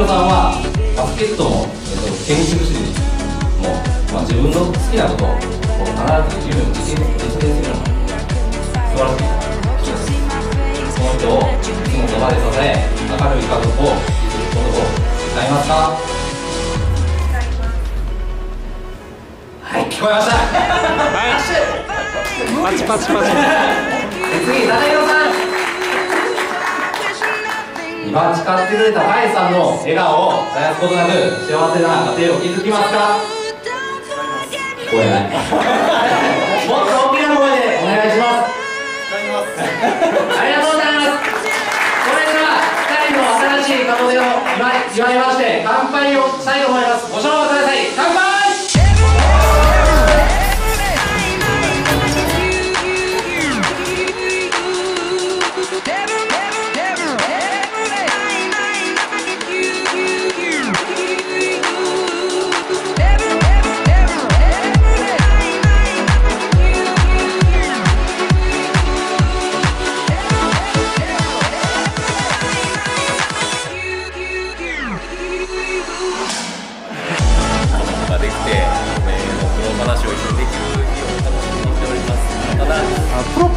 弘さんはバスケットも、えっと、建築士も、まあ、自分の好きなことを必ず夢を実現するような素晴らしい人ですその人をいつもそばで支え明るい家族を築くことを願いますかはい聞こえました。パチパチパチ。次、高弘さん2番誓ってくれたパエさんの笑顔を絶やすことなく幸せな家庭を築きますか？聞こえないもっと大きな声でお願いします。ありがとうございます。それでは2人の新しい門出を祝い祝いまして乾杯をしたいと思います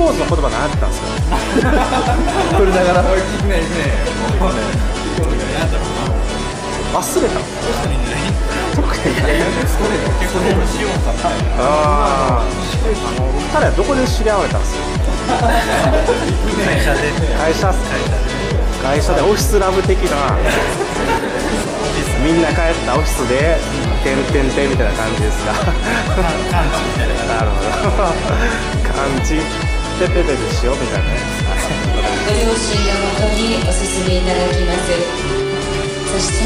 ポーズの言葉何やったんですか撮 りながら。忘れた。あああの彼はどこで知り合われたんですか？会社で。会社会社でオフィスラブ的な。みんな帰ったオフィスで「てんてんてん」みたいな感じですか？な。るほど。感じペペペでしようみたいなね。ご両親のもとにお進みいただきますそして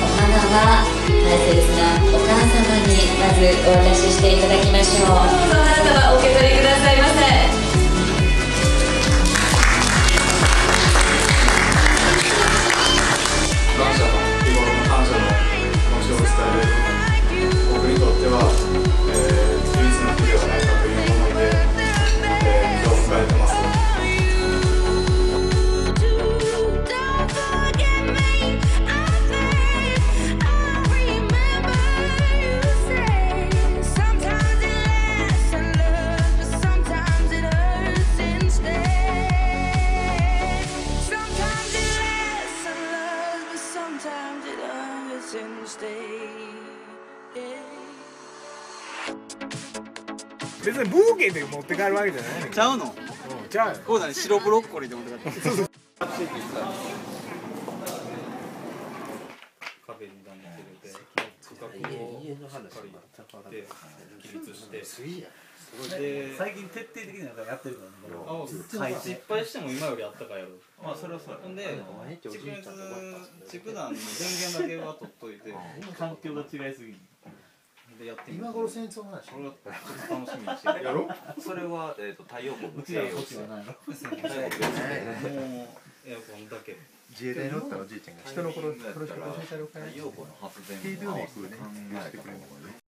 お花は大切なお母様にまずお渡ししていただきましょう。どうぞお花束お受け取りください and stays. 別にブーケで持って帰るわけじゃないねんちゃうの？うんちゃうよ。こうだね。白ブロッコリーで持って帰って 壁に段に入れて、区画をしっかりで起立して、で、最近徹底的になんかやってるからねあ失敗しても今よりあったかいやろ。まあそれはそうほんで、蓄熱蓄暖の電源だけは取っといて、環境が違いすぎる。でやってみる。今頃戦争の話これはちょっと楽しみにしてる。やろ？それは、えー、と太陽光うちらこっちはないの。もうエアコンだけ。自衛隊におったらおじいちゃんが人の殺し殺し殺されるから太陽光の発電軽量で行くね考えた方がいい